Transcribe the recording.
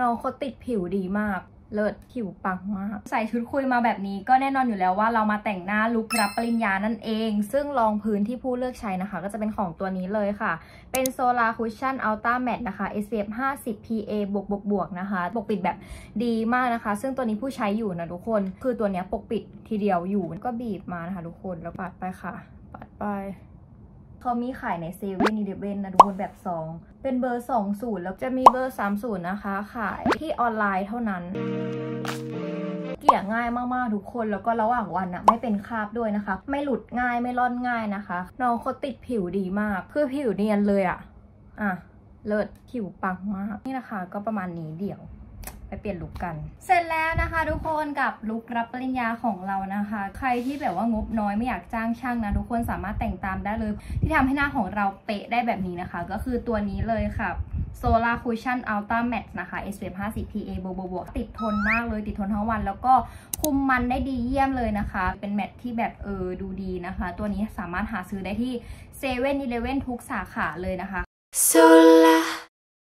น้องเขาติดผิวดีมาก เลิศผิวปังมาก ใส่ชุดคุยมาแบบนี้ก็แน่นอนอยู่แล้วว่าเรามาแต่งหน้าลุครับปริญญานั่นเอง ซึ่งรองพื้นที่ผู้เลือกใช้นะคะ ก็จะเป็นของตัวนี้เลยค่ะ เป็น Solar Cushion Ultra Matte นะคะ SPF 50 PA บวกบวกบวกนะคะ ปกปิดแบบดีมากนะคะ ซึ่งตัวนี้ผู้ใช้อยู่นะทุกคน คือตัวนี้ปกปิดทีเดียวอยู่ก็บีบมานะคะ ทุกคนแล้วปัดไปค่ะ ปัดไป เขามีขายในเซเว่นอีเดเวนนะทุกคนแบบ2เป็นเบอร์ 20 แล้วจะมีเบอร์ 30 นะคะ ขายที่ออนไลน์เท่านั้นเกลี่ยง่ายมากๆทุกคนแล้วก็ระหว่างวันอะไม่เป็นคราบด้วยนะคะ ไม่หลุดง่ายไม่ร่อนง่ายนะคะ น้องเขาติดผิวดีมาก คือผิวเนียนเลยอะอะเลิศผิวปังมาก นี่นะคะ ก็ประมาณนี้เดี๋ยว ไปเปลี่ยนลุคกัน เสร็จแล้วนะคะ ทุกคนกับลุครับปริญญาของเรานะคะ ใครที่แบบว่างบน้อยไม่อยากจ้างช่างนะทุกคนสามารถแต่งตามได้เลย ที่ทำให้หน้าของเราเป๊ะได้แบบนี้นะคะ ก็คือตัวนี้เลยค่ะ Solar Cushion Ultra Matte นะคะ SPF 50 PA บวกบวกติดทนมากเลยติดทนทั้งวัน แล้วก็คุมมันได้ดีเยี่ยมเลยนะคะ เป็นแมตที่แบบเออดูดีนะคะ ตัวนี้สามารถหาซื้อได้ที่7 e เ e ่ e อทุกสาขาเลยนะคะ Solar